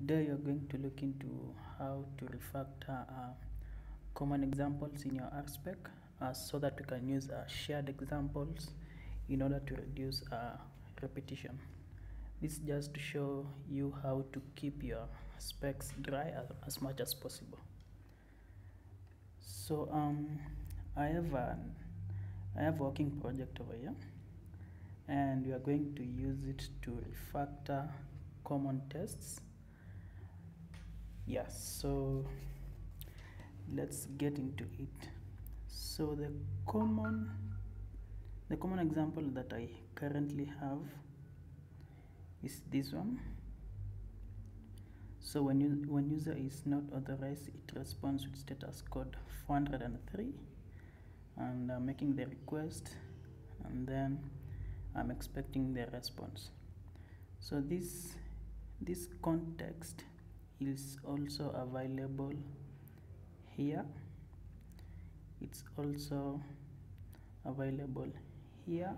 today you're going to look into how to refactor uh, common examples in your RSpec uh, so that we can use uh, shared examples in order to reduce uh, repetition. This is just to show you how to keep your specs dry as, as much as possible. So um, I have an I have a working project over here and we are going to use it to refactor common tests yes so let's get into it. So the common the common example that I currently have is this one. So when you when user is not authorized it responds with status code 403 and I'm making the request and then I'm expecting the response. So this this context is also available here. It's also available here.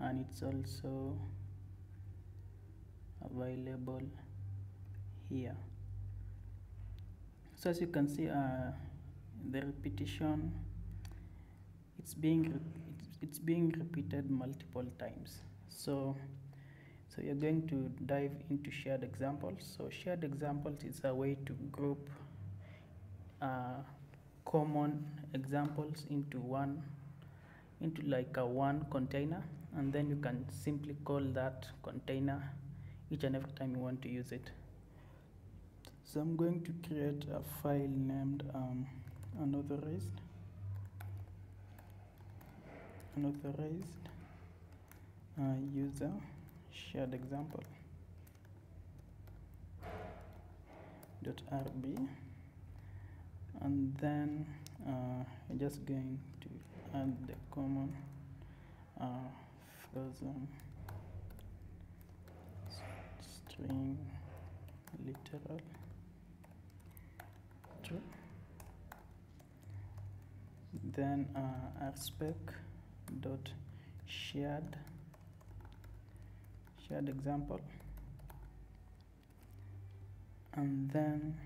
And it's also available here. So as you can see uh, the repetition it's being it's, it's being repeated multiple times. So so you're going to dive into shared examples. So shared examples is a way to group uh, common examples into one into like a one container. And then you can simply call that container each and every time you want to use it. So I'm going to create a file named um, unauthorized. Unauthorized uh, user shared example. Dot rb and then uh, just going to add the common uh, frozen string literal true then uh, rspec dot shared shared example. And then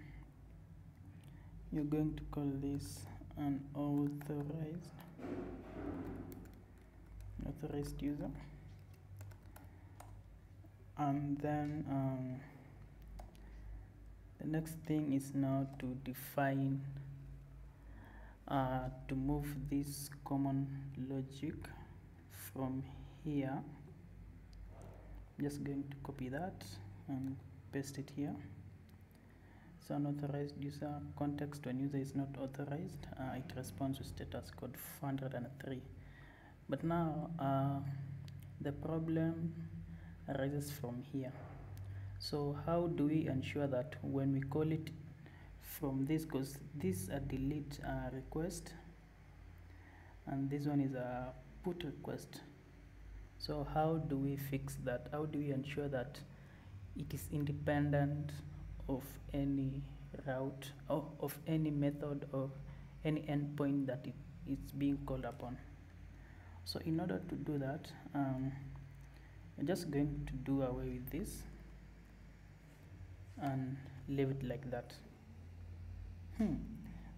you're going to call this an authorized authorized user. And then um, the next thing is now to define uh, to move this common logic from here just going to copy that and paste it here. So unauthorized user context when user is not authorized uh, it responds with status code 403 but now uh, the problem arises from here. So how do we ensure that when we call it from this because this a delete uh, request and this one is a put request so how do we fix that? How do we ensure that it is independent of any route or of any method or any endpoint that it is being called upon? So in order to do that um, I'm just going to do away with this and leave it like that. Hmm.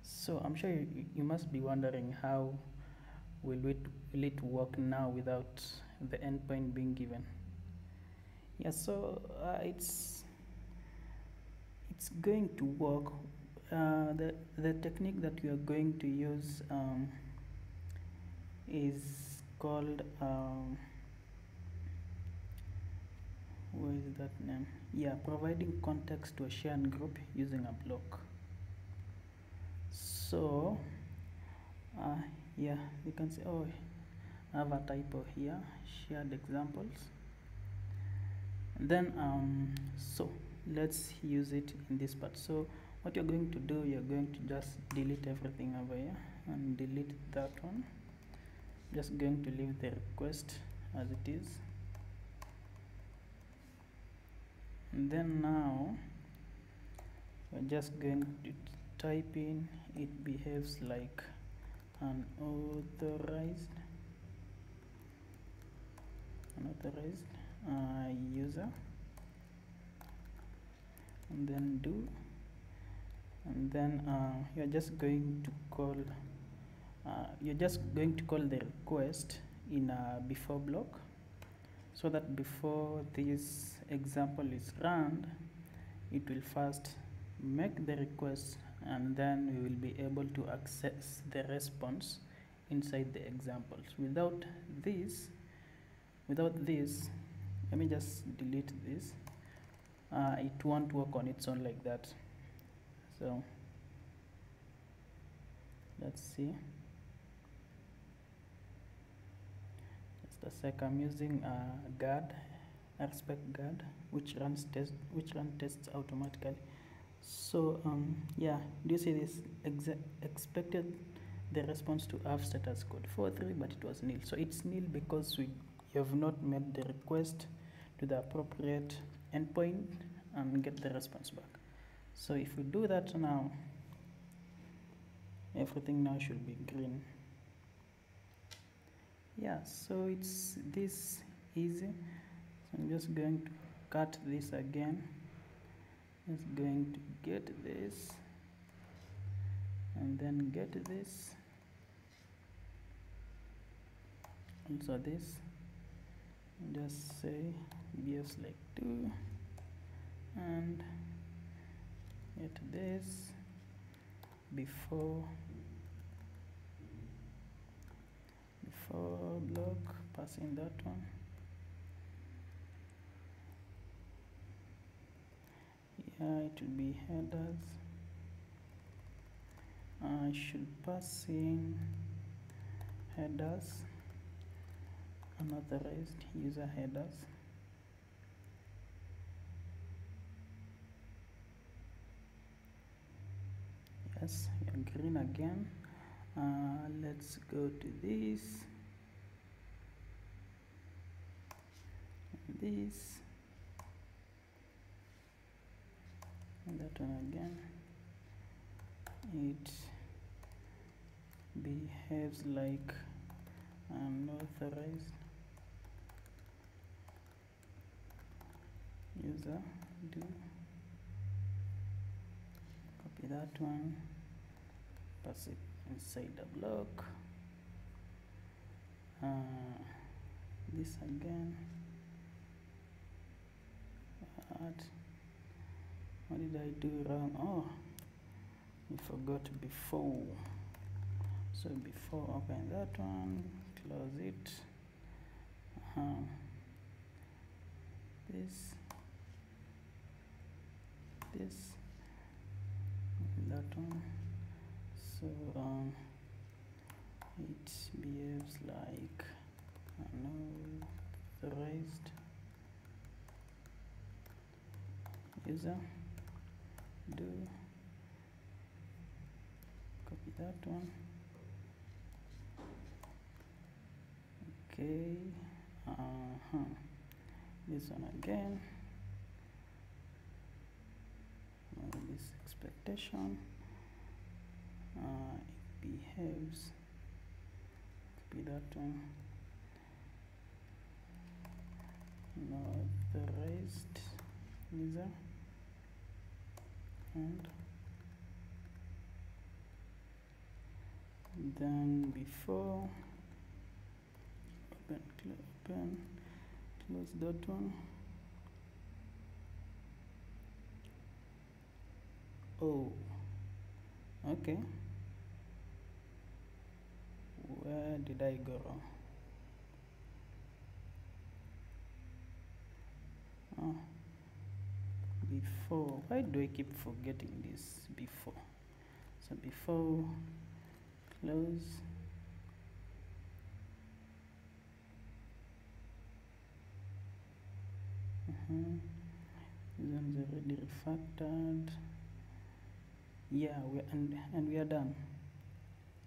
so I'm sure you, you must be wondering how will it, will it work now without the endpoint being given. Yeah so uh, it's it's going to work. Uh, the the technique that we are going to use um, is called um, what is that name? Yeah providing context to a shared group using a block. So uh, yeah you can see oh have a typo here shared examples. Then um, so let's use it in this part. So what you're going to do you're going to just delete everything over here and delete that one. Just going to leave the request as it is. And then now we're just going to type in it behaves like an authorized unauthorized uh, user and then do. And then uh, you're just going to call uh, you're just going to call the request in a before block so that before this example is run it will first make the request and then we will be able to access the response inside the examples. Without this without this let me just delete this. Uh, it won't work on its own like that. So let's see. Just a sec I'm using a guard expect guard which runs test which run tests automatically. So um, yeah do you see this expected the response to have status code? 43 but it was nil. So it's nil because we have not made the request to the appropriate endpoint and get the response back. So if we do that now everything now should be green. Yeah so it's this easy. So I'm just going to cut this again. Just going to get this and then get this. Also this just say bs like 2 and get this before before block passing that one. Yeah it will be headers I should pass in headers unauthorized user headers. Yes green again. Uh, let's go to this. This. And that one again. It behaves like unauthorized user do. Copy that one. Pass it inside the block. Uh, this again. What? What did I do wrong? Oh we forgot before. So before open that one close it. Uh -huh. this this. That one. So um, it behaves like unauthorized user do. Copy that one. Okay uh -huh. this one again uh, this expectation uh, it behaves copy that one. Not the rest user and then before open open close that one oh. Okay. Where did I go? Wrong oh before why do I keep forgetting this before? So before close. Uh -huh. this one's already refactored yeah we and and we are done.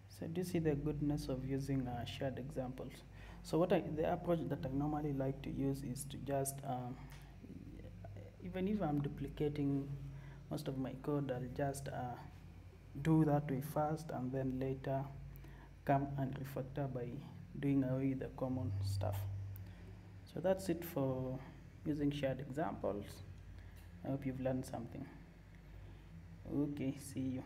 So do you see the goodness of using uh, shared examples? So what I the approach that I normally like to use is to just um, even if I'm duplicating most of my code I'll just uh, do that way first and then later come and refactor by doing away the common stuff. So that's it for using shared examples. I hope you've learned something okay see you